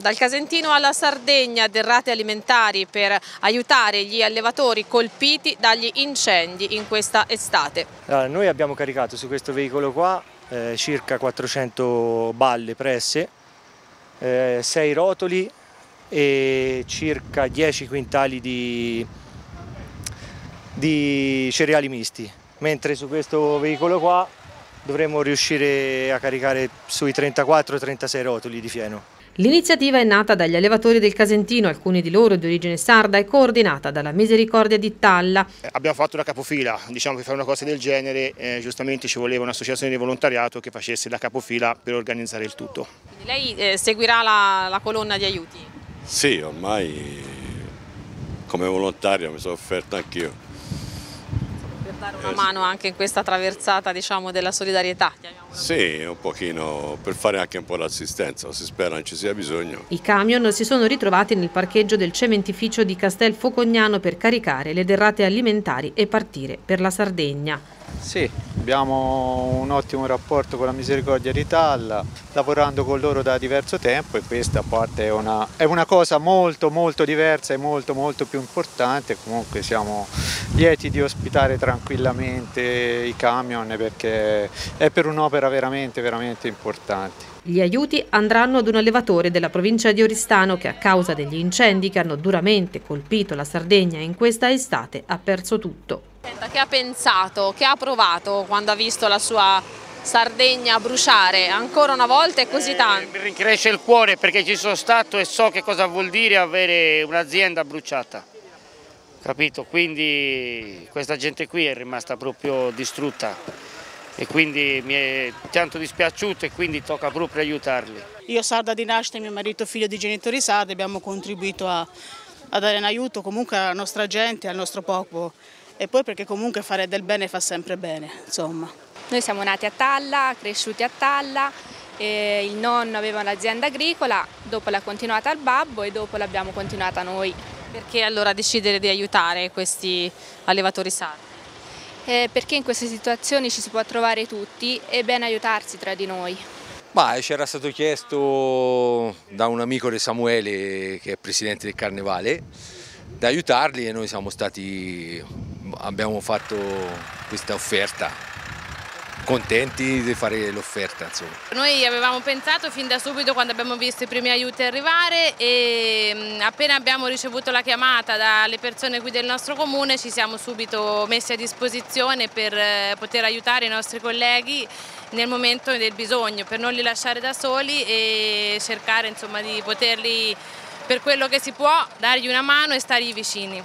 Dal Casentino alla Sardegna derrate alimentari per aiutare gli allevatori colpiti dagli incendi in questa estate. Allora, noi abbiamo caricato su questo veicolo qua eh, circa 400 balle presse, eh, 6 rotoli e circa 10 quintali di, di cereali misti, mentre su questo veicolo qua dovremmo riuscire a caricare sui 34-36 rotoli di fieno. L'iniziativa è nata dagli allevatori del Casentino, alcuni di loro di origine sarda, e coordinata dalla Misericordia di Talla. Abbiamo fatto una capofila, diciamo che fare una cosa del genere eh, giustamente ci voleva un'associazione di volontariato che facesse la capofila per organizzare il tutto. Quindi lei eh, seguirà la, la colonna di aiuti? Sì, ormai come volontario mi sono offerto anch'io dare una mano anche in questa traversata diciamo, della solidarietà. Sì, un pochino per fare anche un po' l'assistenza, si spera non ci sia bisogno. I camion si sono ritrovati nel parcheggio del cementificio di Castel Focognano per caricare le derrate alimentari e partire per la Sardegna. Sì, abbiamo un ottimo rapporto con la Misericordia di Talla, lavorando con loro da diverso tempo e questa a parte è una, è una cosa molto molto diversa e molto molto più importante, comunque siamo lieti di ospitare tranquillamente i camion perché è per un'opera veramente veramente importante. Gli aiuti andranno ad un allevatore della provincia di Oristano che a causa degli incendi che hanno duramente colpito la Sardegna in questa estate ha perso tutto. Senta, che ha pensato, che ha provato quando ha visto la sua Sardegna bruciare? Ancora una volta è così tanto? Eh, mi rincresce il cuore perché ci sono stato e so che cosa vuol dire avere un'azienda bruciata. Capito? Quindi questa gente qui è rimasta proprio distrutta e quindi mi è tanto dispiaciuto e quindi tocca proprio aiutarli. Io sarda di nascita e mio marito figlio di genitori sardi abbiamo contribuito a, a dare un aiuto comunque alla nostra gente, al nostro popolo e poi perché comunque fare del bene fa sempre bene, insomma. Noi siamo nati a Talla, cresciuti a Talla, il nonno aveva un'azienda agricola, dopo l'ha continuata al babbo e dopo l'abbiamo continuata noi. Perché allora decidere di aiutare questi allevatori sardi? Eh, perché in queste situazioni ci si può trovare tutti e bene aiutarsi tra di noi. C'era stato chiesto da un amico di Samuele che è presidente del Carnevale di aiutarli e noi siamo stati abbiamo fatto questa offerta contenti di fare l'offerta. Noi avevamo pensato fin da subito quando abbiamo visto i primi aiuti arrivare e appena abbiamo ricevuto la chiamata dalle persone qui del nostro comune ci siamo subito messi a disposizione per eh, poter aiutare i nostri colleghi nel momento del bisogno, per non li lasciare da soli e cercare insomma, di poterli per quello che si può dargli una mano e stargli vicini.